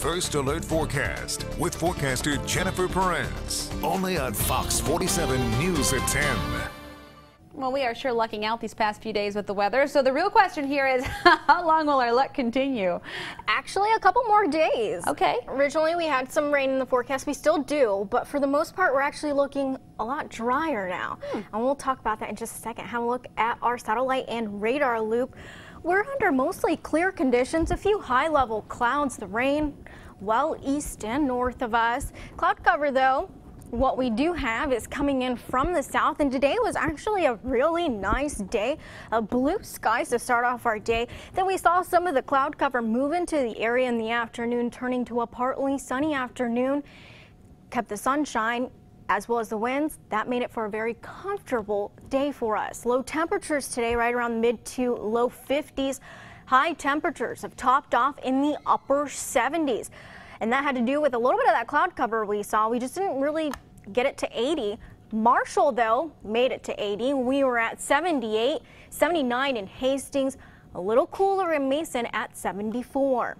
First Alert Forecast with forecaster Jennifer Perez. Only on Fox 47 News at 10. Well, we are sure lucking out these past few days with the weather. So the real question here is, how long will our luck continue? Actually, a couple more days. Okay. Originally, we had some rain in the forecast. We still do, but for the most part, we're actually looking a lot drier now. Hmm. And we'll talk about that in just a second. Have a look at our satellite and radar loop. We're under mostly clear conditions, a few high level clouds, the rain well east and north of us. Cloud cover though, what we do have is coming in from the south and today was actually a really nice day of blue skies to start off our day then we saw some of the cloud cover move into the area in the afternoon turning to a partly sunny afternoon kept the sunshine as well as the winds, that made it for a very comfortable day for us. Low temperatures today, right around mid to low 50s. High temperatures have topped off in the upper 70s. And that had to do with a little bit of that cloud cover we saw. We just didn't really get it to 80. Marshall, though, made it to 80. We were at 78, 79 in Hastings, a little cooler in Mason at 74.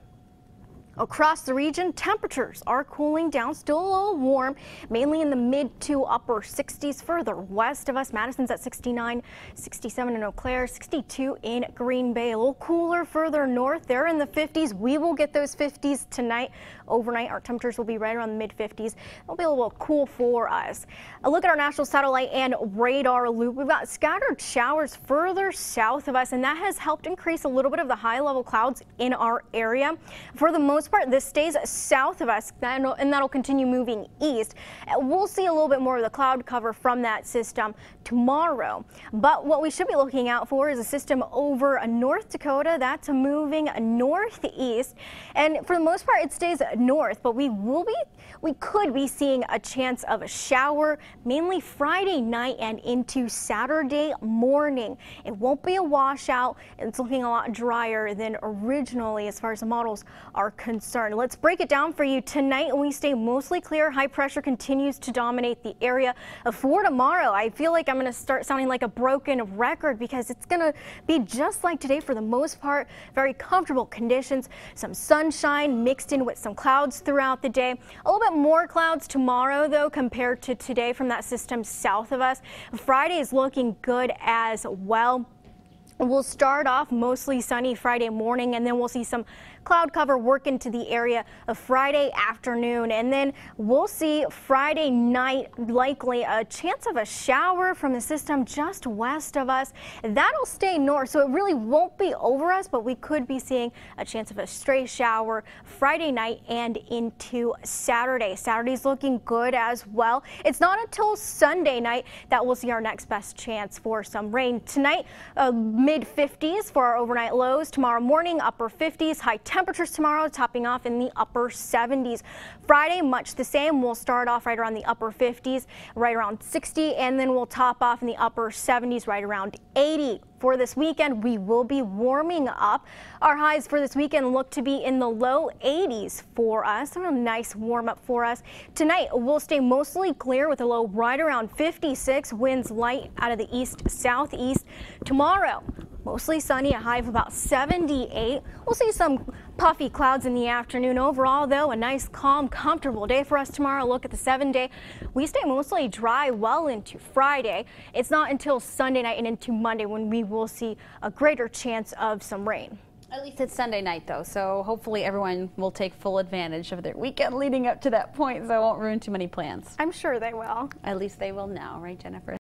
Across the region, temperatures are cooling down, still a little warm, mainly in the mid to upper 60s further west of us. Madison's at 69, 67 in Eau Claire, 62 in Green Bay. A little cooler further north. They're in the 50s. We will get those 50s tonight. Overnight, our temperatures will be right around the mid 50s. It'll be a little cool for us. A look at our national satellite and radar loop. We've got scattered showers further south of us, and that has helped increase a little bit of the high level clouds in our area. For the most part, this stays south of us and that'll continue moving east. Uh, we'll see a little bit more of the cloud cover from that system tomorrow. But what we should be looking out for is a system over North Dakota that's moving northeast. And for the most part, it stays north, but we will be, we could be seeing a chance of a shower mainly Friday night and into Saturday morning. It won't be a washout. It's looking a lot drier than originally as far as the models are concerned concern. Let's break it down for you. Tonight, we stay mostly clear. High pressure continues to dominate the area. For tomorrow, I feel like I'm going to start sounding like a broken record because it's going to be just like today for the most part. Very comfortable conditions. Some sunshine mixed in with some clouds throughout the day. A little bit more clouds tomorrow, though, compared to today from that system south of us. Friday is looking good as well. We'll start off mostly sunny Friday morning and then we'll see some cloud cover work into the area of Friday afternoon and then we'll see Friday night likely a chance of a shower from the system just west of us. That'll stay north so it really won't be over us but we could be seeing a chance of a stray shower Friday night and into Saturday. Saturday's looking good as well. It's not until Sunday night that we'll see our next best chance for some rain. Tonight, uh, mid 50s for our overnight lows. Tomorrow morning, upper 50s. High temperatures tomorrow, topping off in the upper 70s. Friday, much the same. We'll start off right around the upper 50s, right around 60, and then we'll top off in the upper 70s, right around 80. For this weekend, we will be warming up. Our highs for this weekend look to be in the low 80s for us. A nice warm up for us. Tonight, we'll stay mostly clear with a low right around 56. Winds light out of the east southeast. Tomorrow, Mostly sunny, a high of about 78. We'll see some puffy clouds in the afternoon. Overall, though, a nice, calm, comfortable day for us tomorrow. Look at the seven day. We stay mostly dry well into Friday. It's not until Sunday night and into Monday when we will see a greater chance of some rain. At least it's Sunday night, though, so hopefully everyone will take full advantage of their weekend leading up to that point, so I won't ruin too many plans. I'm sure they will. At least they will now, right, Jennifer?